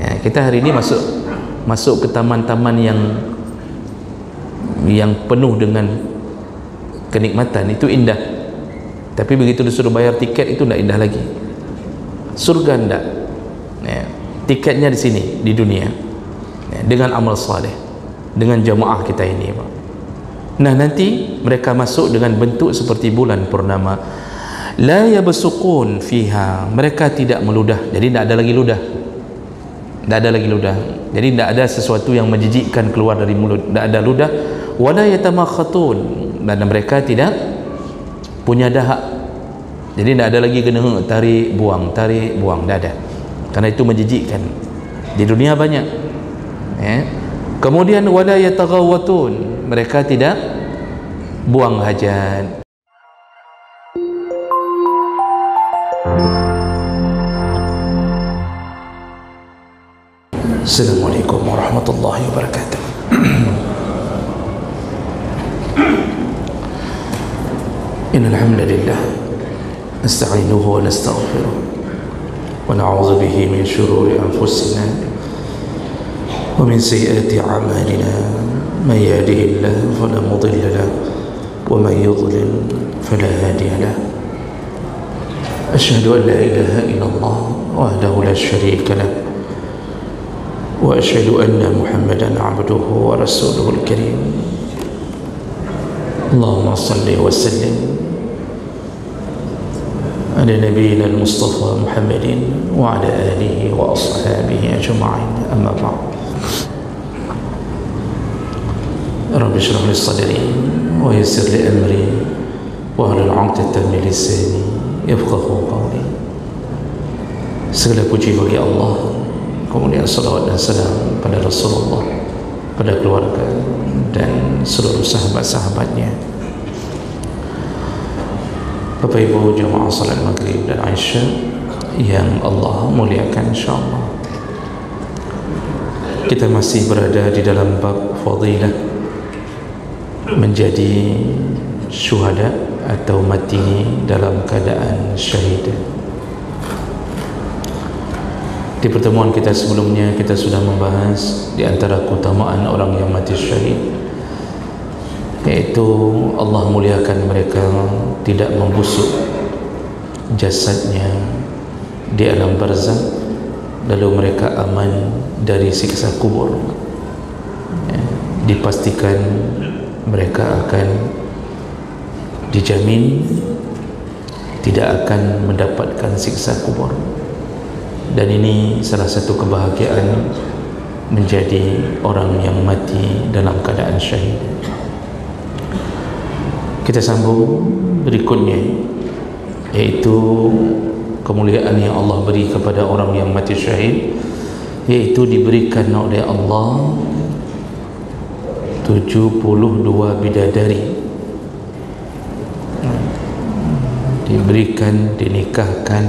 ya, kita hari ini masuk masuk ke taman-taman yang yang penuh dengan kenikmatan. Itu indah. Tapi begitu disuruh bayar tiket itu tidak indah lagi. Surga tidak. Ya, tiketnya di sini di dunia. Ya, dengan amal saleh. Dengan jamaah kita ini Pak. nah nanti mereka masuk dengan bentuk seperti bulan purnama. La yabsuqun fiha. Mereka tidak meludah. Jadi tidak ada lagi ludah tidak ada lagi ludah. Jadi tidak ada sesuatu yang menjijikkan keluar dari mulut. Tidak ada ludah. Wala yatamakhatun dan mereka tidak punya dahak jadi tidak ada lagi kena tarik buang tarik buang. Tidak ada. Karena itu menjijikkan. Di dunia banyak. Ya. kemudian wala yataghawatun mereka tidak buang hajat Assalamualaikum warahmatullahi wabarakatuh إن الحمد لله نستعينه ونستغفره ونعوذ به من شرور أنفسنا ومن سيئات أعمالنا. من يهده الله فلا مضل له ومن يضلل فلا هادي له. أشهد أن لا إله إلا الله وحده لا شريك له. وأشهد أن محمدا عبده ورسوله الكريم. اللهم صل وسلم على نبينا المصطفى محمد وعلى آله وأصحابه أجمعين. أما بعد رب اشرح لي صدري ويسر لي أمري واهل عقدة من لساني. يفقه قولي. Segala puji bagi Allah. Kemudian salawat dan salam pada Rasulullah pada keluarga dan seluruh sahabat-sahabatnya. Bapak Ibu jemaah salat maghrib dan Aisyah yang Allah muliakan insyaAllah. Kita masih berada di dalam bab fadilah menjadi syuhada atau mati dalam keadaan syahid di pertemuan kita sebelumnya kita sudah membahas di antara keutamaan orang yang mati syahid yaitu Allah muliakan mereka tidak membusuk jasadnya di alam barzah lalu mereka aman dari siksa kubur. Ya, dipastikan mereka akan dijamin tidak akan mendapatkan siksa kubur dan ini salah satu kebahagiaan menjadi orang yang mati dalam keadaan syahid. Kita sambung berikutnya yaitu kemuliaan yang Allah beri kepada orang yang mati syahid yaitu diberikan oleh Allah 72 bidadari. Diberikan dinikahkan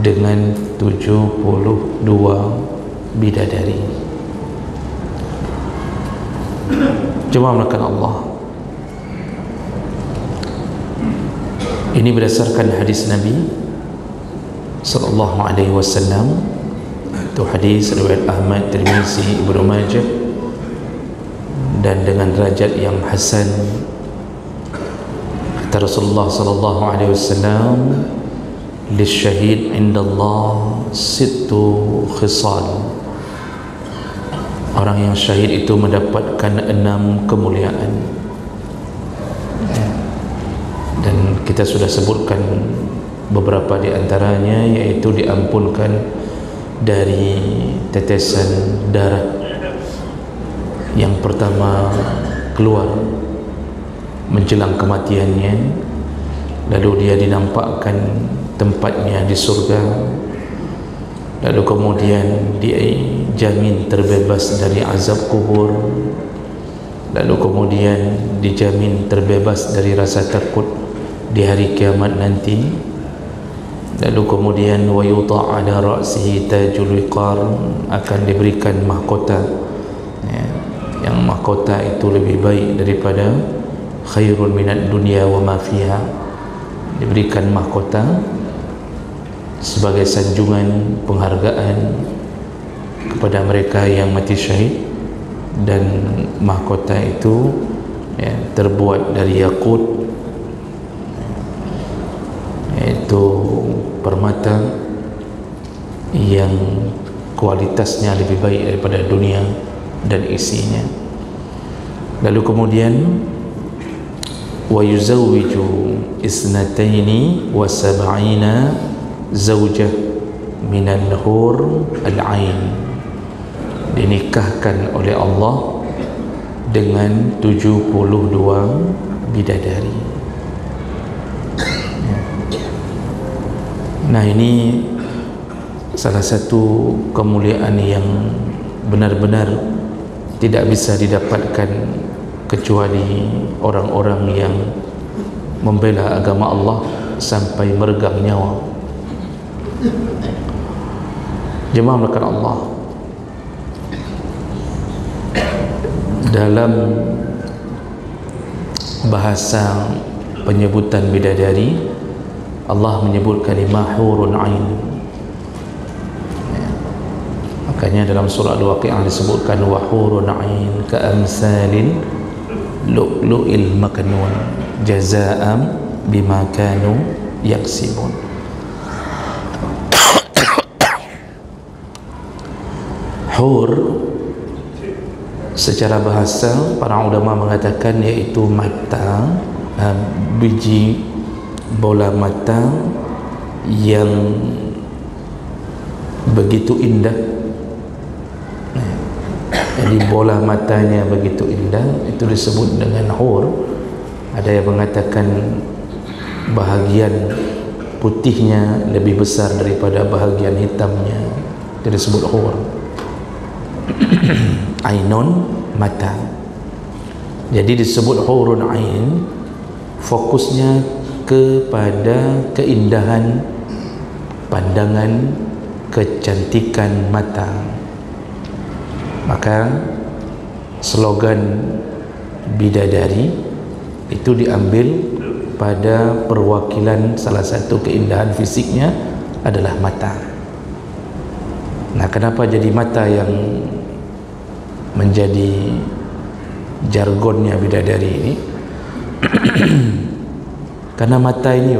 dengan 72 bidadari. Jemaah melakukan Allah. Ini berdasarkan hadis Nabi sallallahu alaihi wasallam. Itu hadis riwayat Ahmad Tirmizi Ibnu Majah dan dengan derajat yang hasan. Kata Rasulullah sallallahu alaihi wasallam للشهيد عند الله ست خصال orang yang syahid itu mendapatkan enam kemuliaan dan kita sudah sebutkan beberapa di antaranya yaitu diampunkan dari tetesan darah yang pertama keluar menjelang kematiannya lalu dia dinampakkan tempatnya di surga. Lalu kemudian dia jamin terbebas dari azab kubur. Lalu kemudian dijamin terbebas dari rasa takut di hari kiamat nanti. Lalu kemudian wa yuta' ala ra'sihi tajul wiqar akan diberikan mahkota. Ya, yang mahkota itu lebih baik daripada khairul minat dunia wa ma fiha diberikan mahkota sebagai sanjungan penghargaan kepada mereka yang mati syahid. Dan mahkota itu ya, terbuat dari yakut iaitu permata yang kualitasnya lebih baik daripada dunia dan isinya. Lalu kemudian wa sab'ina zawjah minal hur al-ain. Dinikahkan oleh Allah dengan 72 bidadari. Nah ini salah satu kemuliaan yang benar-benar tidak bisa didapatkan kecuali orang-orang yang membela agama Allah sampai meregang nyawa. Jemaah melakukan Allah. Dalam bahasa penyebutan bidadari Allah menyebut kalimah hurun ain. Makanya dalam surah Al-Waqi'ah disebutkan wahurun ain ka'amsalin lu'lu'il maknun jaza'am bima kanu yaksibun. Hur secara bahasa para ulama mengatakan iaitu mata uh, biji bola mata yang begitu indah jadi bola matanya begitu indah itu disebut dengan hur. Ada yang mengatakan bahagian putihnya lebih besar daripada bahagian hitamnya. Itu disebut hur. Ainun mata. Jadi disebut hurun ain fokusnya kepada keindahan pandangan kecantikan mata maka slogan bidadari itu diambil pada perwakilan salah satu keindahan fisiknya adalah mata. Nah kenapa jadi mata yang menjadi jargonnya bidadari ini? Karena mata ini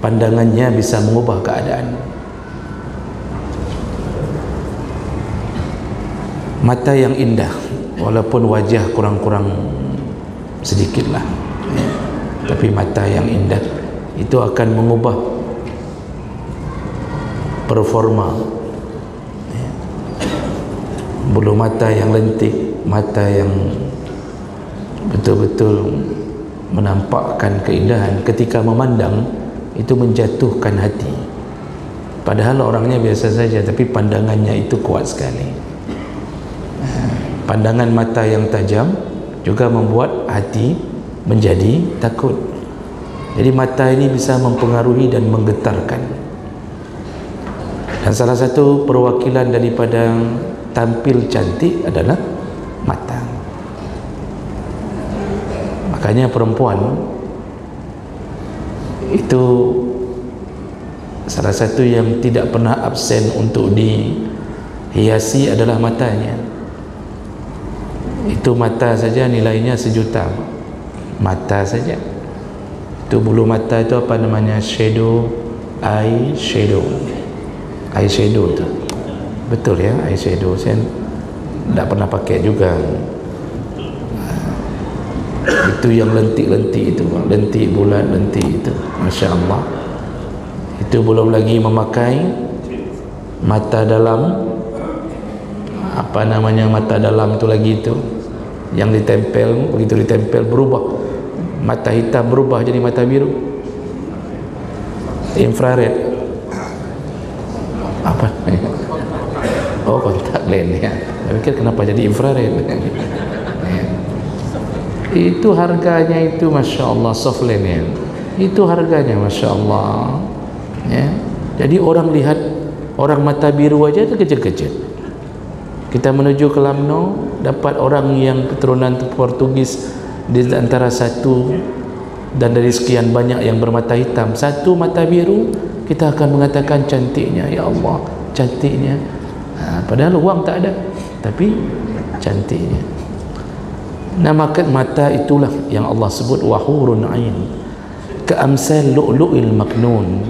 pandangannya bisa mengubah keadaan mata yang indah walaupun wajah kurang-kurang sedikitlah ya. tapi mata yang indah itu akan mengubah performa ya. bulu mata yang lentik mata yang betul-betul menampakkan keindahan ketika memandang itu menjatuhkan hati padahal orangnya biasa saja tapi pandangannya itu kuat sekali pandangan mata yang tajam juga membuat hati menjadi takut. Jadi mata ini bisa mempengaruhi dan menggetarkan. Dan salah satu perwakilan daripada tampil cantik adalah mata. Makanya perempuan itu salah satu yang tidak pernah absen untuk dihiasi adalah matanya itu mata saja nilainya sejuta. Mata saja. Itu bulu mata itu apa namanya? Shadow eye shadow. Eye shadow tu. Betul ya eye shadow. Saya tidak pernah pakai juga. Itu yang lentik-lentik itu lentik bulat lentik itu. Masya Allah itu belum lagi memakai mata dalam apa namanya mata dalam itu lagi itu. Yang ditempel begitu ditempel berubah. Mata hitam berubah jadi mata biru. Infrared. Apa? Oh kontak lens ya saya pikir kenapa jadi infrared? Itu harganya itu Masya Allah soft lens ya itu harganya Masya Allah. Ya. jadi orang lihat orang mata biru aja itu kecil-kecil kita menuju ke Lamno dapat orang yang keturunan Portugis di antara satu dan dari sekian banyak yang bermata hitam. Satu mata biru kita akan mengatakan cantiknya. Ya Allah cantiknya. Ha, padahal wang tak ada tapi cantiknya. Nama mata itulah yang Allah sebut wahurun ain. Keamsal lu'lu'il maknun.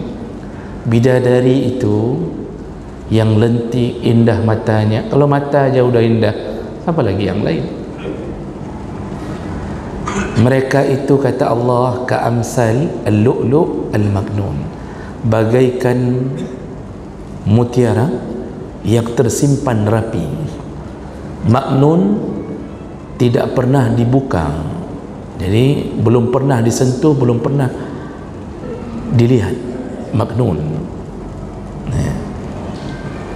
Bidadari itu yang lentik indah matanya. Kalau mata aja udah indah apa lagi yang lain? Mereka itu kata Allah keamsal al-lu'lu' al-maknun bagaikan mutiara yang tersimpan rapi. Maknun tidak pernah dibuka. Jadi belum pernah disentuh belum pernah dilihat maknun ya.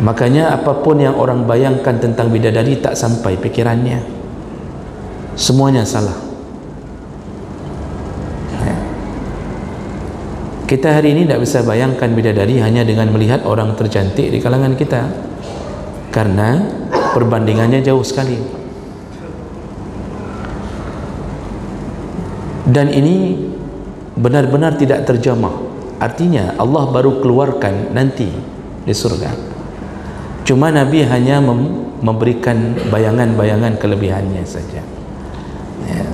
Makanya apapun yang orang bayangkan tentang bidadari tak sampai pikirannya. Semuanya salah. Kita hari ini tidak bisa bayangkan bidadari hanya dengan melihat orang tercantik di kalangan kita. Karena perbandingannya jauh sekali. Dan ini benar-benar tidak terjamah. Artinya Allah baru keluarkan nanti di surga cuma Nabi hanya memberikan bayangan-bayangan kelebihannya saja ya.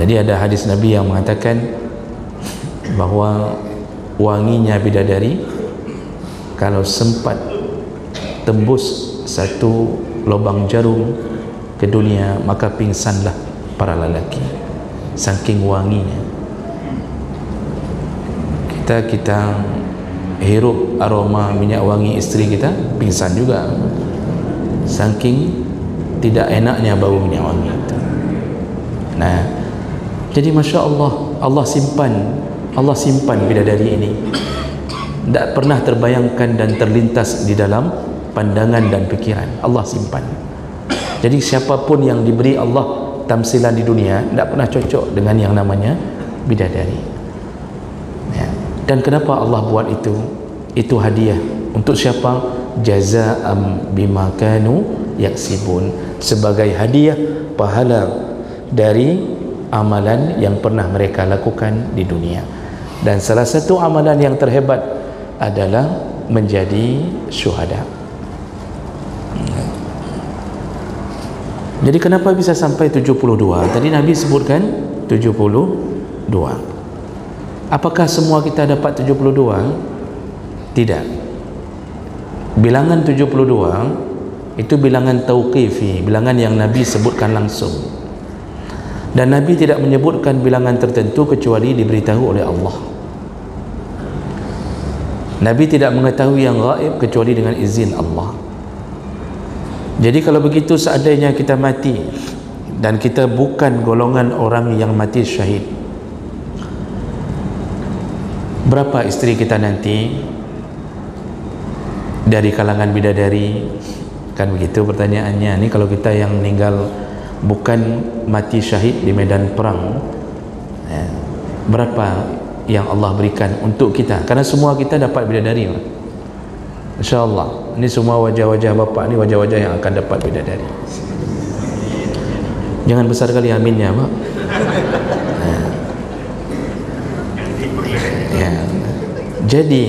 jadi ada hadis Nabi yang mengatakan bahawa wanginya bidadari kalau sempat tembus satu lubang jarum ke dunia maka pingsanlah para lelaki saking wanginya kita kita hirup aroma minyak wangi isteri kita pingsan juga. Saking tidak enaknya bau minyak wangi itu. Nah jadi Masya Allah Allah simpan Allah simpan bidadari ini. Tidak pernah terbayangkan dan terlintas di dalam pandangan dan pikiran Allah simpan. Jadi siapapun yang diberi Allah tamsilan di dunia tidak pernah cocok dengan yang namanya bidadari. Dan kenapa Allah buat itu? Itu hadiah. Untuk siapa? Jaza'am bimakanu yaksibun. Sebagai hadiah pahala dari amalan yang pernah mereka lakukan di dunia. Dan salah satu amalan yang terhebat adalah menjadi syuhada. Jadi kenapa bisa sampai 72 tadi Nabi sebutkan 72 apakah semua kita dapat 72 tidak. Bilangan 72 itu bilangan tauqifi bilangan yang Nabi sebutkan langsung. Dan Nabi tidak menyebutkan bilangan tertentu kecuali diberitahu oleh Allah. Nabi tidak mengetahui yang gaib kecuali dengan izin Allah. Jadi kalau begitu seandainya kita mati dan kita bukan golongan orang yang mati syahid berapa isteri kita nanti dari kalangan bidadari? Kan begitu pertanyaannya. Ini kalau kita yang meninggal bukan mati syahid di medan perang ya, berapa yang Allah berikan untuk kita? Karena semua kita dapat bidadari insyaAllah. Ini semua wajah-wajah bapak ni wajah-wajah yang akan dapat bidadari. Jangan besar kali aminnya pak ya. jadi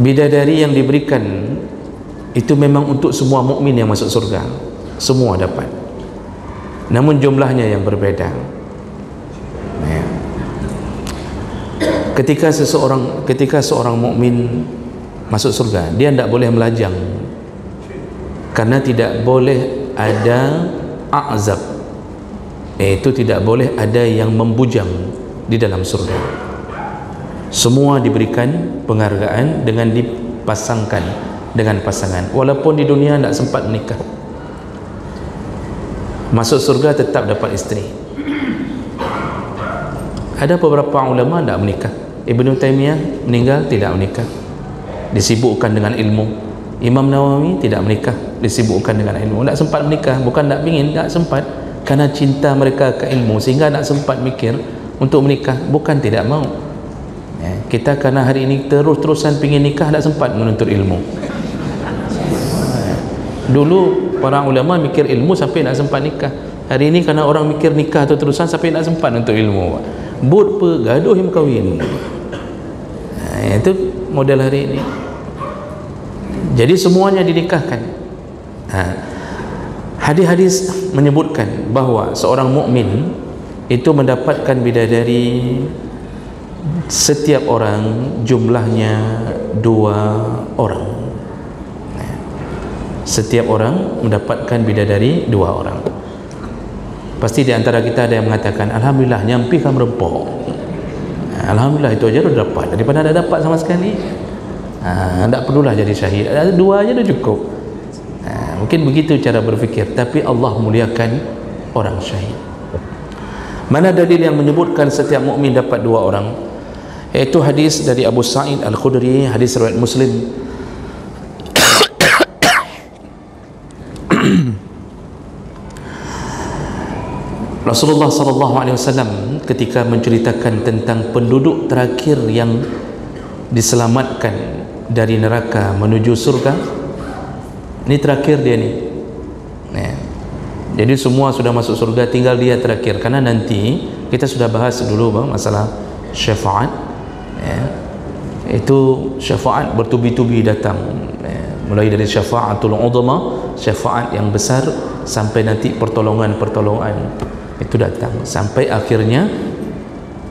bidadari yang diberikan itu memang untuk semua mukmin yang masuk surga. Semua dapat. Namun jumlahnya yang berbeda. Ya. ketika seseorang ketika seorang mukmin masuk surga dia tidak boleh melajang. Karena tidak boleh ada azab itu tidak boleh ada yang membujang di dalam surga. Semua diberikan penghargaan dengan dipasangkan dengan pasangan. Walaupun di dunia tidak sempat menikah. Masuk surga tetap dapat isteri. Ada beberapa ulama tidak menikah. Ibn Taymiyah meninggal tidak menikah. Disibukkan dengan ilmu. Imam Nawawi tidak menikah. Disibukkan dengan ilmu. Tidak sempat menikah bukan tidak ingin tidak sempat karena cinta mereka ke ilmu. Sehingga tidak sempat mikir untuk menikah bukan tidak mau. Ya, kita karena hari ini terus-terusan ingin nikah tidak sempat menuntut ilmu. Dulu para ulama mikir ilmu sampai nak sempat nikah. Hari ini kerana orang mikir nikah tu terusan sampai nak sempat untuk ilmu. But pe gaduh yang kahwin. Ha, itu model hari ini. Jadi semuanya dinikahkan ha. Hadis-hadis menyebutkan bahawa seorang mukmin itu mendapatkan bidadari setiap orang jumlahnya dua orang. Setiap orang mendapatkan bidadari dua orang. Pasti di antara kita ada yang mengatakan Alhamdulillah nyampi kan merempok Alhamdulillah itu aja dah dapat. Daripada ada dapat sama sekali. Ha, tak perlulah jadi syahid. Dua aja dah cukup ha, mungkin begitu cara berfikir tapi Allah muliakan orang syahid. Mana dalil yang menyebutkan setiap mukmin dapat dua orang? Iaitu hadis dari Abu Sa'id Al-Khudri hadis riwayat Muslim. Rasulullah sallallahu alaihi wasallam ketika menceritakan tentang penduduk terakhir yang diselamatkan dari neraka menuju surga ini terakhir dia ni ya. jadi semua sudah masuk surga tinggal dia terakhir karena nanti kita sudah bahas dulu bang masalah syafaat ya. itu syafaat bertubi-tubi datang ya. mulai dari syafaatul udhma syafaat yang besar sampai nanti pertolongan-pertolongan itu datang sampai akhirnya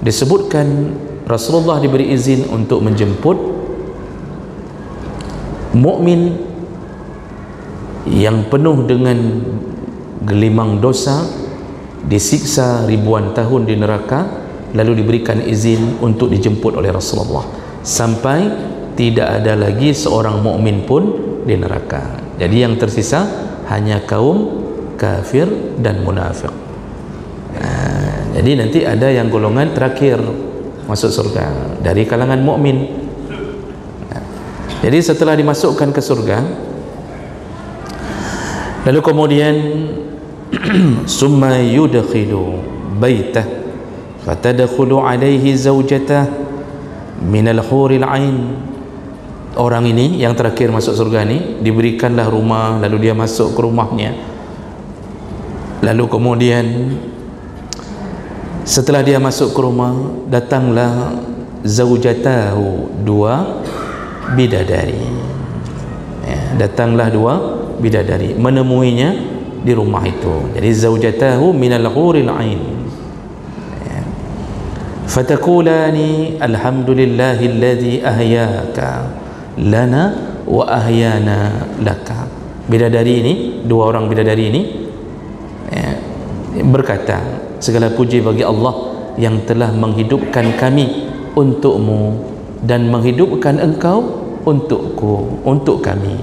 disebutkan Rasulullah diberi izin untuk menjemput mukmin yang penuh dengan gelimang dosa disiksa ribuan tahun di neraka lalu diberikan izin untuk dijemput oleh Rasulullah. Sampai tidak ada lagi seorang mukmin pun di neraka. Jadi yang tersisa hanya kaum kafir dan munafik jadi nanti ada yang golongan terakhir masuk surga dari kalangan mukmin. Jadi setelah dimasukkan ke surga lalu kemudian summa yudkhilu baitah fatadkhulu alaihi zawjatah min al-huril ain. Orang ini yang terakhir masuk surga ni diberikanlah rumah lalu dia masuk ke rumahnya. Lalu kemudian setelah dia masuk ke rumah datanglah zaujatahu dua bidadari. Ya, datanglah dua bidadari menemuinya di rumah itu. Jadi zaujatahu minal huril ain. Fatakulani alhamdulillahilladzi ahyaka lana wa ahyana laka. Bidadari ini dua orang bidadari ini ya, berkata segala puji bagi Allah yang telah menghidupkan kami untukmu dan menghidupkan engkau untukku untuk kami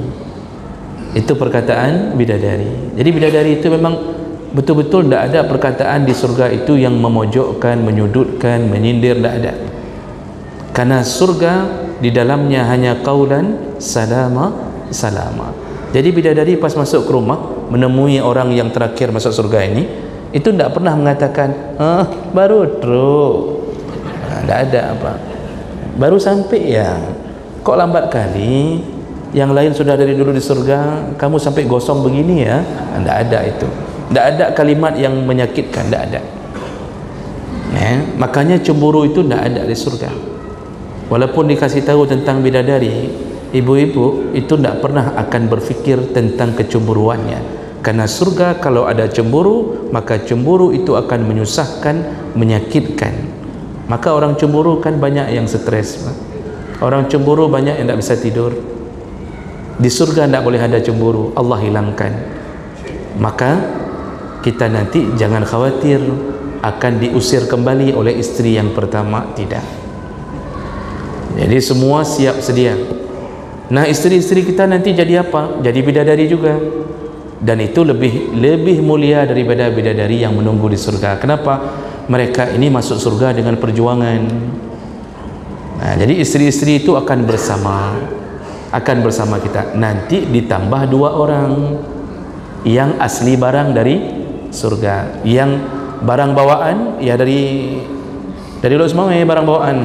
itu perkataan bidadari. Jadi bidadari itu memang betul-betul tidak ada perkataan di surga itu yang memojokkan, menyudutkan, menyindir tidak ada. Karena surga di dalamnya hanya kaulan salama salama. Jadi bidadari pas masuk ke rumah menemui orang yang terakhir masuk surga ini itu tidak pernah mengatakan ah baru truk. Tidak ada apa. Baru sampai ya. Kok lambat kali yang lain sudah dari dulu di surga kamu sampai gosong begini ya? Tidak ada itu. Tidak ada kalimat yang menyakitkan tidak ada. Ya, makanya cemburu itu tidak ada di surga. Walaupun dikasih tahu tentang bidadari ibu-ibu itu tidak pernah akan berfikir tentang kecemburuannya. Karena surga kalau ada cemburu maka cemburu itu akan menyusahkan menyakitkan. Maka orang cemburu kan banyak yang stres orang cemburu banyak yang tak bisa tidur di surga tidak boleh ada cemburu Allah hilangkan. Maka kita nanti jangan khawatir akan diusir kembali oleh istri yang pertama tidak. Jadi semua siap sedia. Nah istri-istri kita nanti jadi apa? Jadi bidadari juga. Dan itu lebih lebih mulia daripada bidadari yang menunggu di surga. Kenapa? Mereka ini masuk surga dengan perjuangan. Nah, jadi istri-istri itu akan bersama akan bersama kita. Nanti ditambah dua orang. Yang asli barang dari surga. Yang barang bawaan ya dari dari lo semua ya barang bawaan.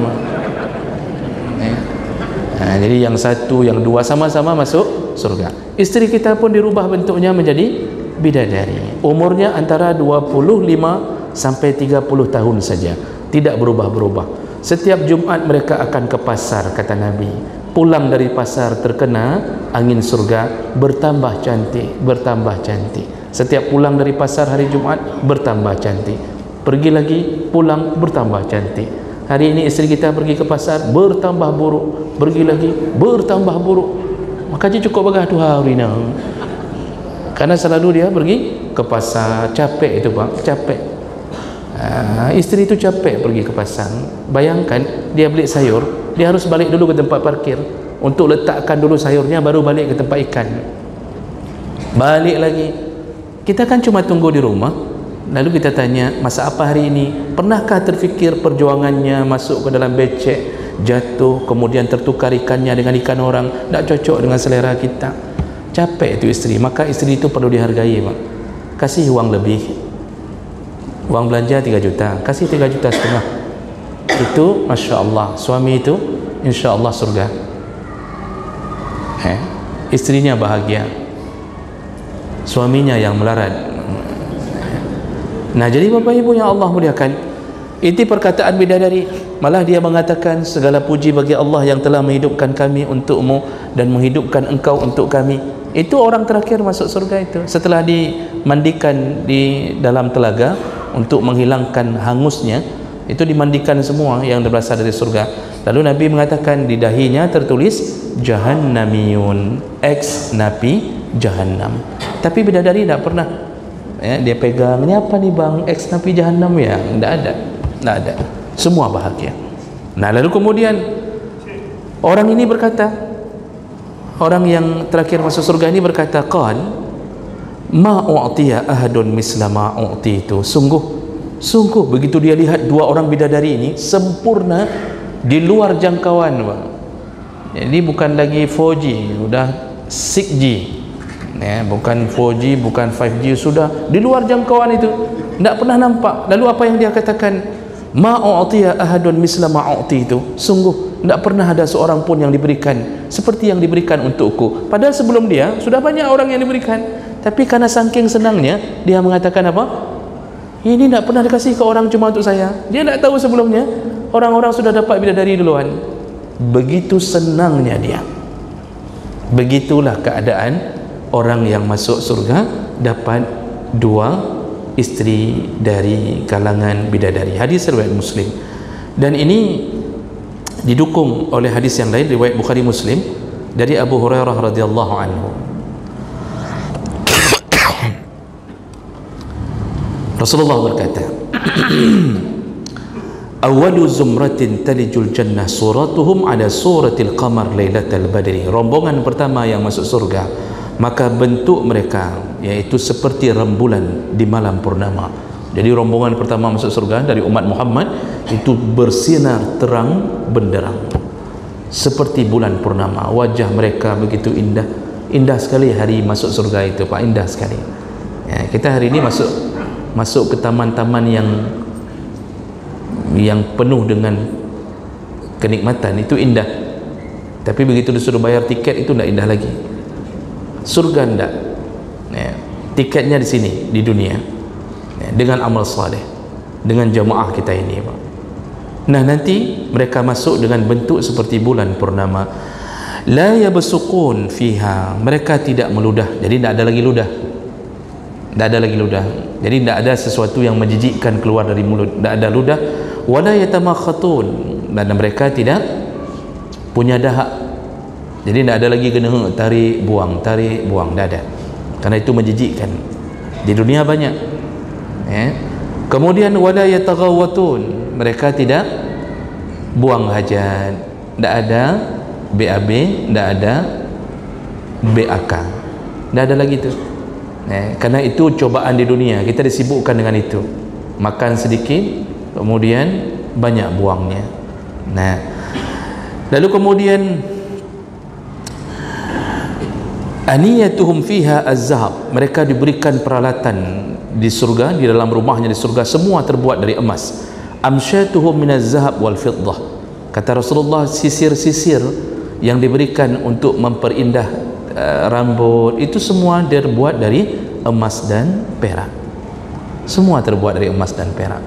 Nah, jadi yang satu yang dua sama-sama masuk surga. Istri kita pun dirubah bentuknya menjadi bidadari. Umurnya antara 25 sampai 30 tahun saja. Tidak berubah-berubah. Setiap Jumat mereka akan ke pasar kata Nabi pulang dari pasar terkena angin surga bertambah cantik bertambah cantik. Setiap pulang dari pasar hari Jumaat bertambah cantik. Pergi lagi pulang bertambah cantik. Hari ini isteri kita pergi ke pasar bertambah buruk. Pergi lagi bertambah buruk. Maka dia cukup bagah tu hari ni. Karena selalu dia pergi ke pasar. Capek itu pak. Capek uh, isteri itu capek pergi ke pasar. Bayangkan dia beli sayur dia harus balik dulu ke tempat parkir. Untuk letakkan dulu sayurnya baru balik ke tempat ikan. Balik lagi. Kita kan cuma tunggu di rumah. Lalu kita tanya masa apa hari ini? Pernahkah terfikir perjuangannya masuk ke dalam becek jatuh kemudian tertukar ikannya dengan ikan orang? Tak cocok dengan selera kita. Capek itu isteri. Maka isteri itu perlu dihargai mak. kasih uang lebih uang belanja 3 juta. Kasih 3 juta setengah. Itu Masya Allah. Suami itu Insya Allah surga. Eh? istrinya bahagia. Suaminya yang melarat. Nah jadi Bapak Ibu yang Allah muliakan Itu perkataan bidadari. Malah dia mengatakan segala puji bagi Allah yang telah menghidupkan kami untukmu Dan menghidupkan engkau untuk kami. Itu orang terakhir masuk surga itu. Setelah dimandikan di dalam telaga Untuk menghilangkan hangusnya Itu dimandikan semua yang berasal dari surga. Lalu Nabi mengatakan di dahinya tertulis Jahannamiyun Ex Nabi Jahannam. Tapi bidadari tidak pernah. Ya, dia pegang ni apa ni bang? Ex napi jahannam? Ya tidak ada. Tidak ada. Semua bahagia. Nah lalu kemudian orang ini berkata orang yang terakhir masuk surga ini berkata qal ma u'tiya ahadun misla ma u'titu. Sungguh sungguh begitu dia lihat dua orang bidadari ini sempurna di luar jangkauan jadi bukan lagi 4G sudah 6G ya, bukan 4G bukan 5G sudah di luar jangkauan itu. Tidak pernah nampak. Lalu apa yang dia katakan? Ma'u'tiya ahadun misla ma'u'ti itu sungguh tidak pernah ada seorang pun yang diberikan seperti yang diberikan untukku. Padahal sebelum dia sudah banyak orang yang diberikan tapi karena saking senangnya dia mengatakan apa? Ini tidak pernah dikasih ke orang cuma untuk saya? Dia tidak tahu sebelumnya orang-orang sudah dapat bidadari duluan. Begitu senangnya dia. Begitulah keadaan orang yang masuk surga dapat dua isteri dari kalangan bidadari. Hadis riwayat muslim. Dan ini didukung oleh hadis yang lain riwayat Bukhari Muslim dari Abu Hurairah radhiyallahu anhu Rasulullah berkata Awalu zumratin talijul jannah suratuhum ada suratil qamar laylatal badri. Rombongan pertama yang masuk surga maka bentuk mereka yaitu seperti rembulan di malam purnama. Jadi rombongan pertama masuk surga dari umat Muhammad itu bersinar terang benderang. Seperti bulan purnama wajah mereka begitu indah. Indah sekali hari masuk surga itu Pak. Indah sekali. Ya, kita hari ini masuk masuk ke taman-taman yang yang penuh dengan kenikmatan itu indah. Tapi begitu disuruh bayar tiket itu tidak indah lagi. Surga tidak ya. tiketnya di sini di dunia. Ya. dengan amal saleh dengan jamaah kita ini Pak. nah nanti mereka masuk dengan bentuk seperti bulan purnama. La yabsuqun fiha. Mereka tidak meludah. Jadi tidak ada lagi ludah. Tidak ada lagi ludah jadi tidak ada sesuatu yang menjijikkan keluar dari mulut. Tidak ada ludah. Wala yatamakhatun. Dan mereka tidak punya dahak jadi tidak ada lagi kena tarik buang tarik buang. Tidak ada. Karena itu menjijikkan. Di dunia banyak. Ya. kemudian wala yataghawatun mereka tidak buang hajat. Tidak ada BAB tidak ada BAK tidak ada lagi itu ya. karena itu cobaan di dunia kita disibukkan dengan itu. Makan sedikit kemudian banyak buangnya. Nah. Lalu kemudian aniyatuhum fiha az-zahab. Mereka diberikan peralatan di surga di dalam rumahnya di surga semua terbuat dari emas. Amsyatuhum minaz zahab wal fiddah. Kata Rasulullah sisir-sisir yang diberikan untuk memperindah uh, rambut itu semua terbuat dari emas dan perak. Semua terbuat dari emas dan perak.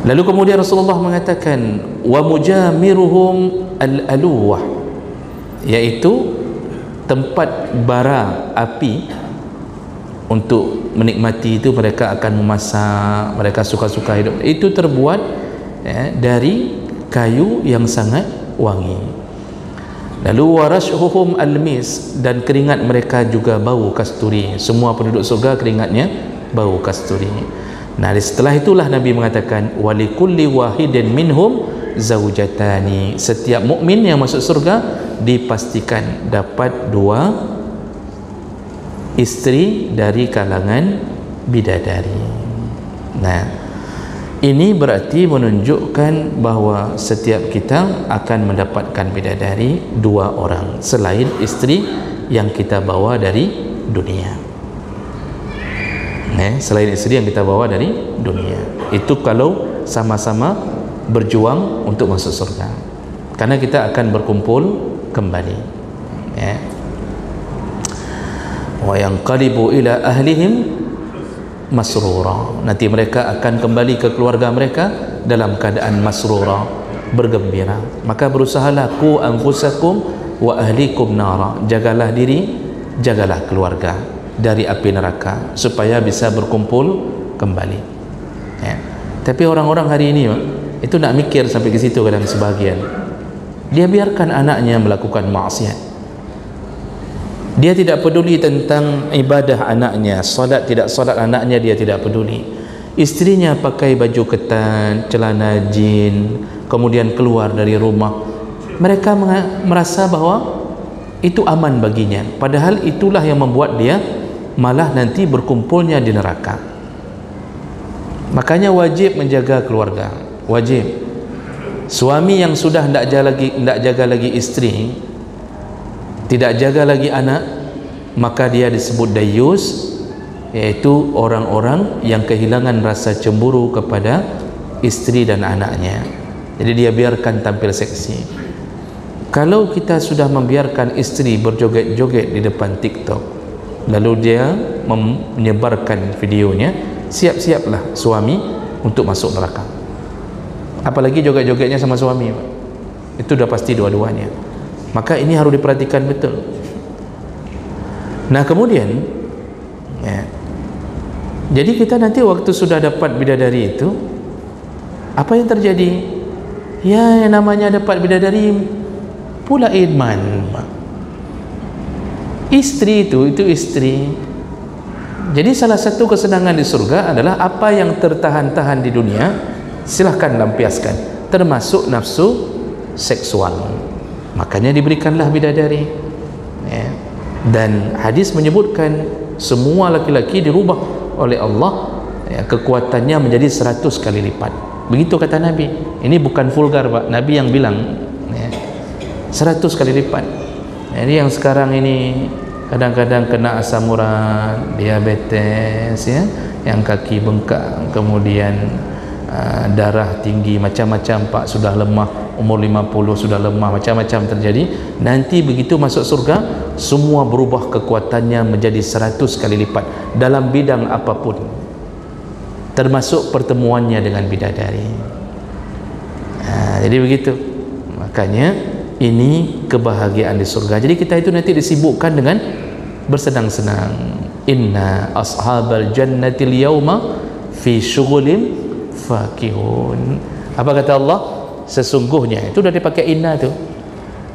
Lalu kemudian Rasulullah mengatakan wa mujamiruhum al-aluwah iaitu tempat bara api untuk menikmati itu mereka akan memasak mereka suka-suka hidup. Itu terbuat ya, dari kayu yang sangat wangi lalu warashuhum almis dan keringat mereka juga bau kasturi. Semua penduduk surga keringatnya bau kasturi. Nah setelah itulah Nabi mengatakan walikulli wahidin minhum zaujatani. Setiap mukmin yang masuk surga dipastikan dapat dua isteri dari kalangan bidadari. Nah ini berarti menunjukkan bahawa setiap kita akan mendapatkan bidadari dua orang selain isteri yang kita bawa dari dunia. Eh, selain isteri yang kita bawa dari dunia. Itu kalau sama-sama berjuang untuk masuk surga. Karena kita akan berkumpul kembali. Ya wa yanqalibu ila ahlihim masrura. Nanti mereka akan kembali ke keluarga mereka dalam keadaan masrura bergembira. Maka berusahalah ku anfusakum wa ahlikum nara. Jagalah diri jagalah keluarga dari api neraka supaya bisa berkumpul kembali. Ya. tapi orang-orang hari ini itu nak mikir sampai ke situ kadang sebahagian. Dia biarkan anaknya melakukan maksiat dia tidak peduli tentang ibadah anaknya. Solat tidak solat anaknya dia tidak peduli. Istrinya pakai baju ketan celana jin kemudian keluar dari rumah. Mereka merasa bahawa itu aman baginya. Padahal itulah yang membuat dia malah nanti berkumpulnya di neraka. Makanya wajib menjaga keluarga. Wajib. Suami yang sudah tidak jaga lagi tidak jaga lagi istri tidak jaga lagi anak maka dia disebut dayus iaitu orang-orang yang kehilangan rasa cemburu kepada istri dan anaknya. Jadi dia biarkan tampil seksi. Kalau kita sudah membiarkan istri berjoget-joget di depan tiktok lalu dia menyebarkan videonya siap-siaplah suami untuk masuk neraka. Apalagi joget-jogetnya sama suami itu dah pasti dua-duanya maka ini harus diperhatikan betul. Nah kemudian ya, jadi kita nanti waktu sudah dapat bidadari itu apa yang terjadi? Ya yang namanya dapat bidadari pula iman istri itu itu istri jadi salah satu kesenangan di surga adalah apa yang tertahan-tahan di dunia silahkan lampiaskan. Termasuk nafsu seksual makanya diberikanlah bidadari. Ya. dan hadis menyebutkan semua laki-laki dirubah oleh Allah ya, kekuatannya menjadi seratus kali lipat. Begitu kata Nabi. Ini bukan vulgar Pak. Nabi yang bilang ya, seratus kali lipat. Jadi yang sekarang ini kadang-kadang kena asam urat diabetes ya yang kaki bengkak kemudian uh, darah tinggi macam-macam Pak sudah lemah umur 50 sudah lemah macam-macam terjadi. Nanti begitu masuk surga semua berubah kekuatannya menjadi 100 kali lipat dalam bidang apapun. Termasuk pertemuannya dengan bidadari. Ha, jadi begitu. Makanya ini kebahagiaan di surga. Jadi kita itu nanti disibukkan dengan bersenang-senang. Inna ashabal jannatil yawma fi syughulin fakihun apa kata Allah? Sesungguhnya. Itu dah dipakai inna tu.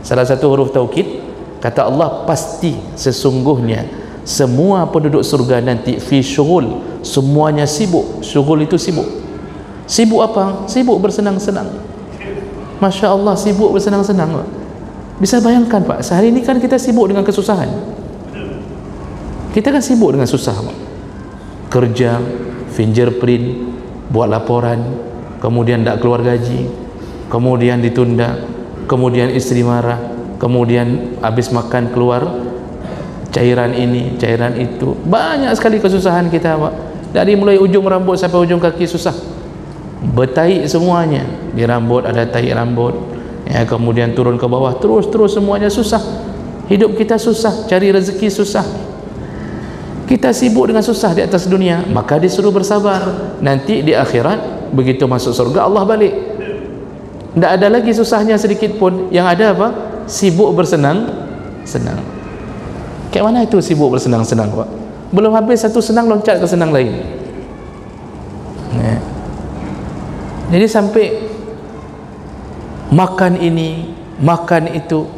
Salah satu huruf taukid kata Allah pasti sesungguhnya. Semua penduduk surga nanti fi syughul semuanya sibuk. Syughul itu sibuk. Sibuk apa? sibuk bersenang-senang. Masya Allah sibuk bersenang-senang. Bisa bayangkan Pak sehari ini kan kita sibuk dengan kesusahan. Kita kan sibuk dengan susah Pak. Kerja fingerprint buat laporan kemudian tak keluar gaji kemudian ditunda kemudian istri marah kemudian habis makan keluar cairan ini cairan itu. Banyak sekali kesusahan kita Pak dari mulai ujung rambut sampai ujung kaki susah. Bertaik semuanya. Di rambut ada taik rambut ya kemudian turun ke bawah. Terus terus semuanya susah. Hidup kita susah. Cari rezeki susah kita sibuk dengan susah di atas dunia maka disuruh bersabar. Nanti di akhirat begitu masuk surga Allah balik. Tidak ada lagi susahnya sedikit pun. Yang ada apa? Sibuk bersenang senang. Kayak mana itu sibuk bersenang-senang pak? Belum habis satu senang loncat ke senang lain. Jadi sampai makan ini makan itu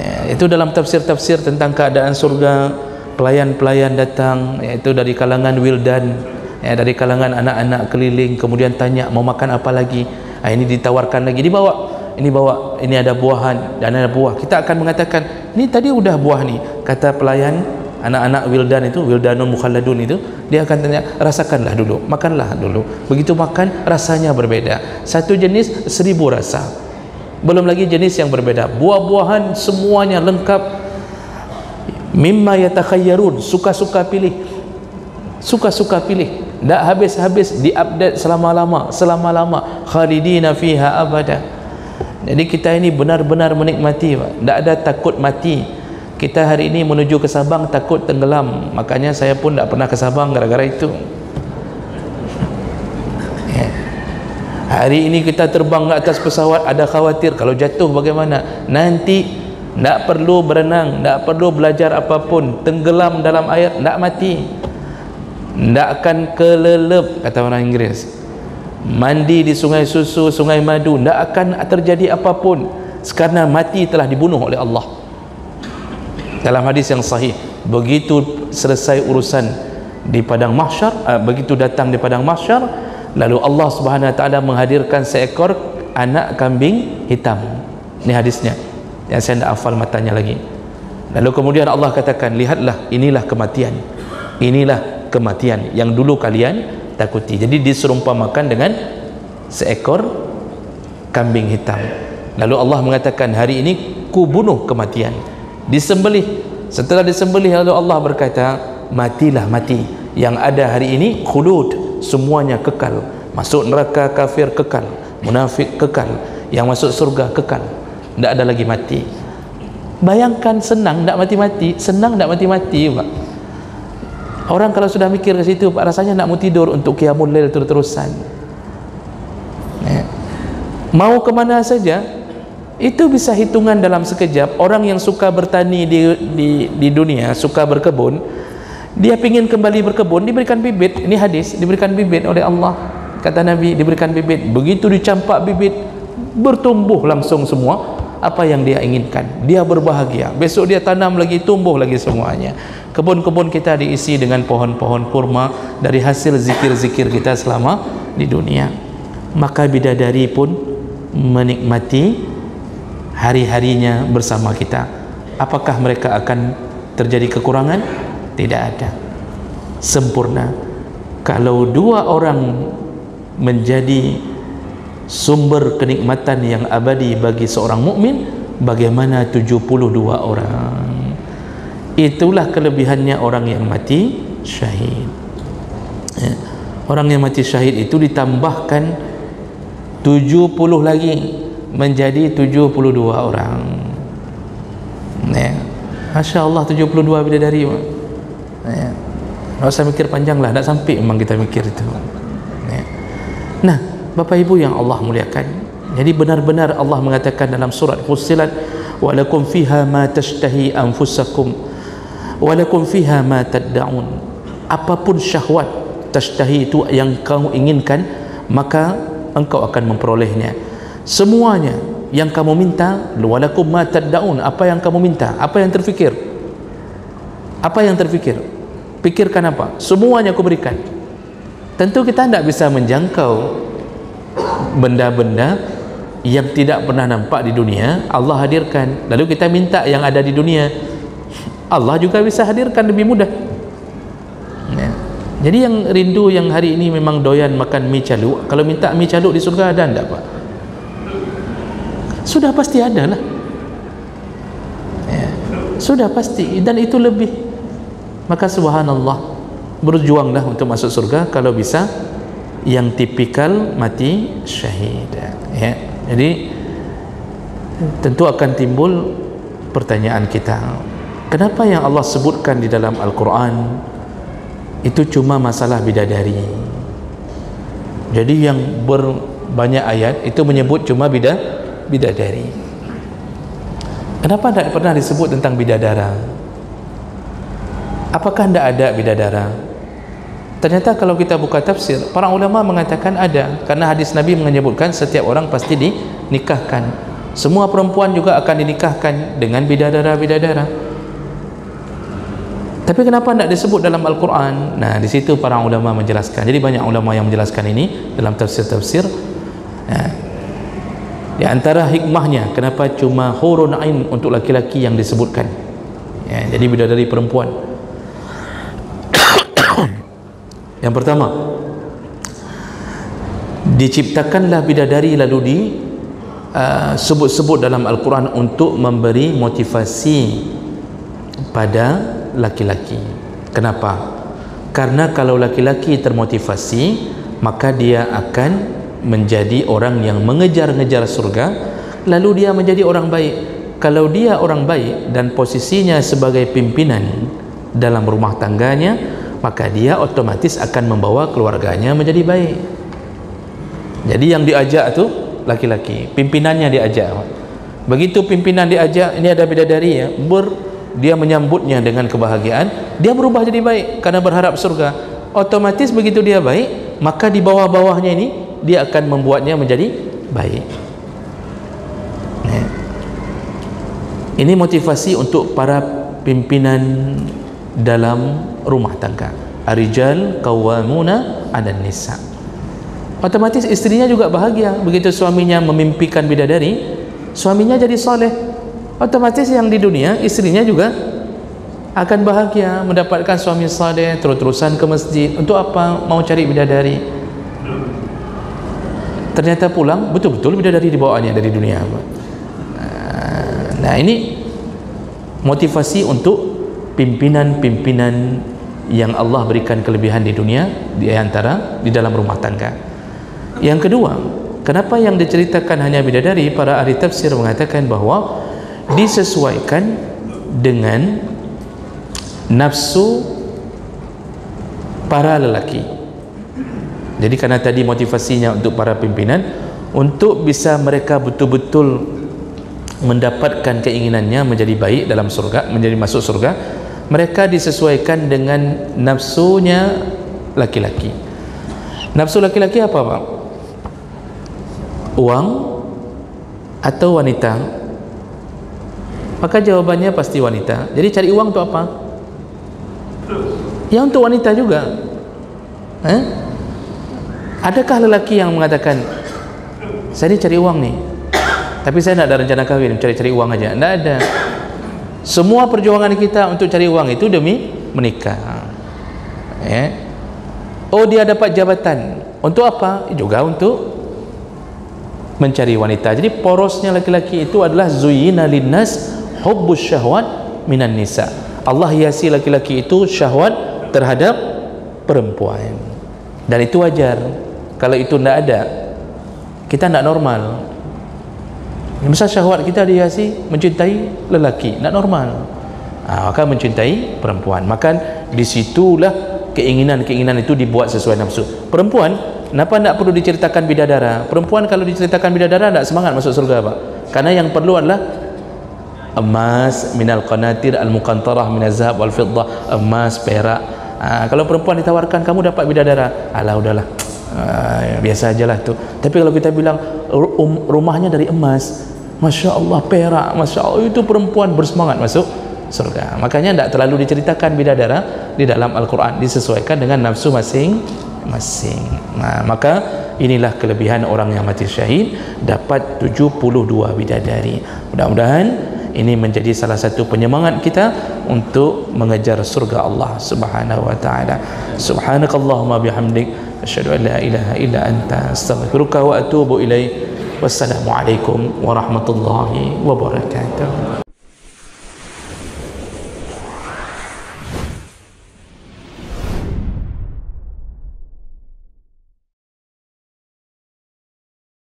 ya, itu dalam tafsir-tafsir tentang keadaan surga pelayan-pelayan datang iaitu dari kalangan wildan ya, dari kalangan anak-anak keliling kemudian tanya mau makan apa lagi? Ha, ini ditawarkan lagi dibawa. Ini bawa ini ada buahan dan ada buah. Kita akan mengatakan ini tadi udah buah ni. Kata pelayan anak-anak wildan itu wildanun mukhalladun itu dia akan tanya rasakanlah dulu makanlah dulu. Begitu makan rasanya berbeda. Satu jenis seribu rasa. Belum lagi jenis yang berbeda. Buah-buahan semuanya lengkap mimma yatakhayyarun suka-suka pilih. Suka-suka pilih. Tak habis-habis diupdate selama-lama selama-lama. Khalidina fiha abada. Jadi kita ini benar-benar menikmati tak ada takut mati. Kita hari ini menuju ke Sabang takut tenggelam. Makanya saya pun tak pernah ke Sabang gara-gara itu. Ya. hari ini kita terbang ke atas pesawat ada khawatir kalau jatuh bagaimana? Nanti tak perlu berenang tak perlu belajar apapun tenggelam dalam air tak mati. Tak akan kelelep kata orang Inggeris. Mandi di sungai susu sungai madu tak akan terjadi apapun. Sekarang mati telah dibunuh oleh Allah. Dalam hadis yang sahih begitu selesai urusan di padang mahsyar uh, begitu datang di padang mahsyar lalu Allah subhanahu wa ta'ala menghadirkan seekor anak kambing hitam. Ini hadisnya yang saya tidak hafal matanya lagi. Lalu kemudian Allah katakan lihatlah inilah kematian. Inilah kematian yang dulu kalian takuti. Jadi diserumpamakan dengan seekor kambing hitam. Lalu Allah mengatakan hari ini ku bunuh kematian. Disembelih. Setelah disembelih lalu Allah berkata matilah mati. Yang ada hari ini khulud. Semuanya kekal. Masuk neraka kafir kekal. Munafik kekal. Yang masuk surga kekal tidak ada lagi mati bayangkan senang tidak mati-mati senang tidak mati-mati Orang kalau sudah mikir ke situ rasanya nak mau tidur untuk qiyamul lail terus-terusan. Ya. Mau ke mana saja itu bisa hitungan dalam sekejap. Orang yang suka bertani di di di dunia, suka berkebun, dia ingin kembali berkebun diberikan bibit. Ini hadis, diberikan bibit oleh Allah. Kata Nabi diberikan bibit. Begitu dicampak bibit bertumbuh langsung semua apa yang dia inginkan. Dia berbahagia. Besok dia tanam lagi, tumbuh lagi semuanya kebun-kebun kita diisi dengan pohon-pohon kurma dari hasil zikir-zikir kita selama di dunia maka bidadari pun menikmati hari-harinya bersama kita apakah mereka akan terjadi kekurangan? tidak ada sempurna kalau dua orang menjadi sumber kenikmatan yang abadi bagi seorang mukmin bagaimana 72 orang itulah kelebihannya orang yang mati syahid ya. orang yang mati syahid itu ditambahkan 70 lagi menjadi 72 orang ya. Masya Allah 72 bidadari ya. tak usah mikir panjang lah tak sampai memang kita mikir itu ya. nah Bapak Ibu yang Allah muliakan. Jadi benar-benar Allah mengatakan dalam surat Fussilat walakum fiha ma tashtahi anfusakum walakum fiha ma tad'un. Apapun syahwat tashtahi itu yang kamu inginkan maka engkau akan memperolehnya. Semuanya yang kamu minta walakum ma tad'un apa yang kamu minta? Apa yang terfikir? Apa yang terfikir? Pikirkan apa? Semuanya aku berikan. Tentu kita tidak bisa menjangkau benda-benda yang tidak pernah nampak di dunia Allah hadirkan. Lalu kita minta yang ada di dunia Allah juga bisa hadirkan lebih mudah. Ya. jadi yang rindu yang hari ini memang doyan makan mie caluk. Kalau minta mie caluk di surga ada tidak Pak? sudah pasti ada lah. Ya. sudah pasti. Dan itu lebih. Maka subhanallah berjuanglah untuk masuk surga. Kalau bisa yang tipikal mati syahid ya. jadi tentu akan timbul pertanyaan kita Kenapa yang Allah sebutkan di dalam Al-Quran itu cuma masalah bidadari. Jadi yang ber, banyak ayat itu menyebut cuma bidah bidadari kenapa tidak pernah disebut tentang bidadara apakah tidak ada bidadara ternyata kalau kita buka tafsir para ulama mengatakan ada karena hadis Nabi menyebutkan setiap orang pasti dinikahkan semua perempuan juga akan dinikahkan dengan bidadara-bidadara tapi kenapa tidak disebut dalam Al-Quran? Nah, di situ para ulama menjelaskan. Jadi banyak ulama yang menjelaskan ini dalam tafsir-tafsir. Nah, di antara hikmahnya, kenapa cuma hurun ain untuk laki-laki yang disebutkan? Ya, jadi bidadari perempuan. Yang pertama, diciptakanlah bidadari lalu di uh, sebut-sebut dalam Al-Quran untuk memberi motivasi pada laki-laki kenapa? karena kalau laki-laki termotivasi maka dia akan menjadi orang yang mengejar-ngejar surga lalu dia menjadi orang baik kalau dia orang baik dan posisinya sebagai pimpinan dalam rumah tangganya maka dia otomatis akan membawa keluarganya menjadi baik. Jadi yang diajak tu laki-laki. Pimpinannya diajak. Begitu pimpinan diajak ini ada bidadari ya. Ber dia menyambutnya dengan kebahagiaan dia berubah jadi baik karena berharap surga. Otomatis begitu dia baik maka di bawah-bawahnya ini dia akan membuatnya menjadi baik. Ini motivasi untuk para pimpinan dalam rumah tangga. Arijal kawamuna ada nisa. Otomatis istrinya juga bahagia. Begitu suaminya memimpikan bidadari suaminya jadi soleh. Otomatis yang di dunia istrinya juga akan bahagia mendapatkan suami saleh terus-terusan ke masjid. Untuk apa? Mau cari bidadari. Ternyata pulang betul-betul bidadari dibawanya dari dunia. Nah ini motivasi untuk pimpinan-pimpinan yang Allah berikan kelebihan di dunia di antara di dalam rumah tangga. Yang kedua kenapa yang diceritakan hanya bidadari? Para ahli tafsir mengatakan bahawa disesuaikan dengan nafsu para lelaki. Jadi karena tadi motivasinya untuk para pimpinan untuk bisa mereka betul-betul mendapatkan keinginannya menjadi baik dalam surga menjadi masuk surga mereka disesuaikan dengan nafsunya laki-laki nafsu laki-laki apa Pak? uang atau wanita maka jawabannya pasti wanita jadi cari uang untuk apa? ya untuk wanita juga eh? adakah lelaki yang mengatakan saya ini cari uang nih tapi saya tidak ada rencana kahwin cari-cari uang aja tidak ada semua perjuangan kita untuk cari uang itu demi menikah. Ya. oh dia dapat jabatan. Untuk apa? juga untuk mencari wanita. Jadi porosnya laki-laki itu adalah zuyina linnas hubbus syahwat minan nisa. Allah hiasi laki-laki itu syahwat terhadap perempuan. Dan itu wajar. Kalau itu tidak ada kita tidak normal misal syahwat kita dihiasi mencintai lelaki. Tidak normal. Ha, maka mencintai perempuan. Maka disitulah keinginan-keinginan itu dibuat sesuai nafsu. Perempuan kenapa tidak perlu diceritakan bidadara? Perempuan kalau diceritakan bidadara tidak semangat masuk surga Pak. Karena yang perlu adalah emas minal qanatir al muqantarah minaz zahab wal fiddah. Emas perak. Ha, kalau perempuan ditawarkan kamu dapat bidadara? Alah udahlah ha, biasa ajalah tu. Tapi kalau kita bilang um, rumahnya dari emas Masya Allah perak Masya Allah itu perempuan bersemangat masuk surga. Makanya tidak terlalu diceritakan bidadara di dalam Al-Quran disesuaikan dengan nafsu masing-masing. Nah, maka inilah kelebihan orang yang mati syahid dapat 72 bidadari. Mudah-mudahan ini menjadi salah satu penyemangat kita untuk mengejar surga Allah Subhanahu wa taala. Subhanakallahumma bihamdik asyhadu an la ilaha illa anta astaghfiruka wa atubu ilaik. Wassalamualaikum warahmatullahi wabarakatuh.